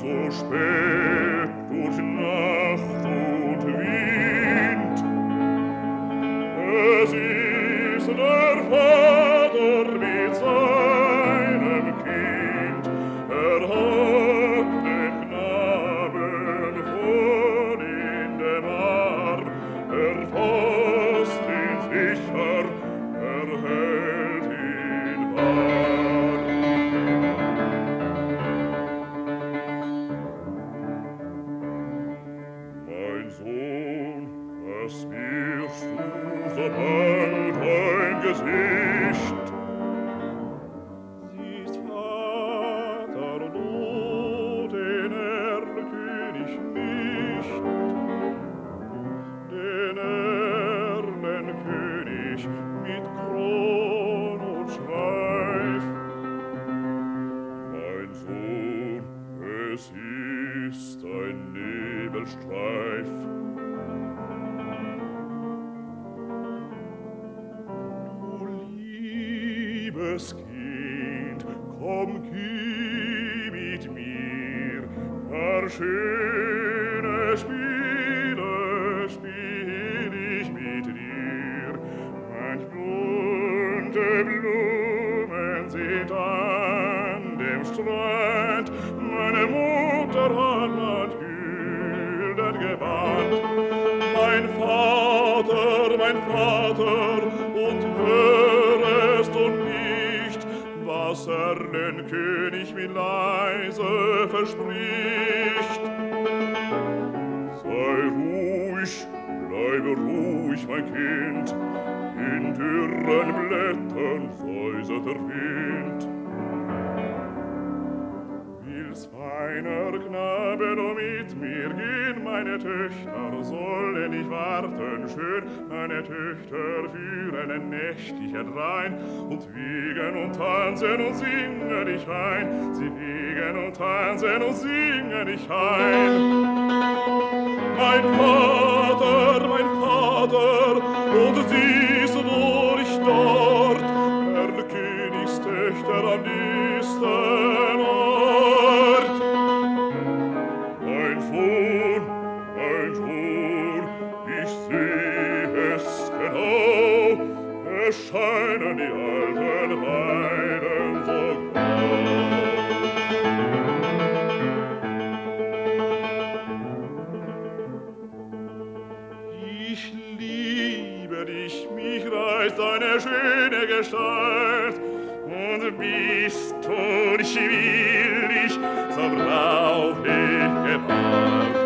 so spät durch Nacht und Wind. Es ist der Fall, was wirst du so bang dein Gesicht? Siehst, Vater, du, den erkün ich nicht, den erlenkün mit Kron und Schweif. Mein Sohn, es ist ein Nebelstreif, liebes Kind, komm ki mit mir, gar schöne Spiele spiel ich mit dir. Manch bunte Blumen sind an dem Strand, meine Mutter hat Gülden gewandt. Mein Vater, mein Vater, Zerlen König wie leise verspricht. Sei ruhig, bleibe ruhig, mein Kind, in dürren Blättern säuset der Wind. Will's feiner Gnade, Abend mit mir gehen, meine Töchter sollen nicht warten, schön, meine Töchter führen ein nächtlichen Rein und wiegen und tanzen und singen ich ein, sie wiegen und tanzen und singen ich ein. Mein Vater, mein Vater, und sie erscheinen die alten Heiden so groß. Ich liebe dich, mich reizt deine schöne Gestalt, und bist du nicht willig, so brauch ich Gewalt.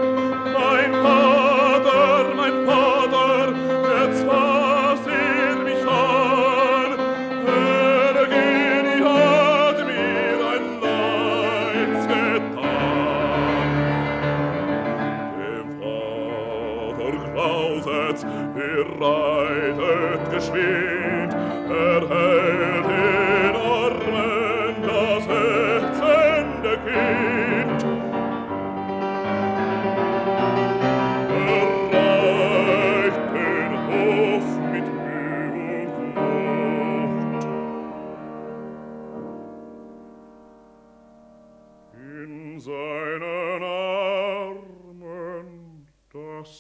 Herz, ihr reitet geschwind, er hält in Armen das hetzende Kind. Erreicht den Hof mit Mühe. In seinen Armen das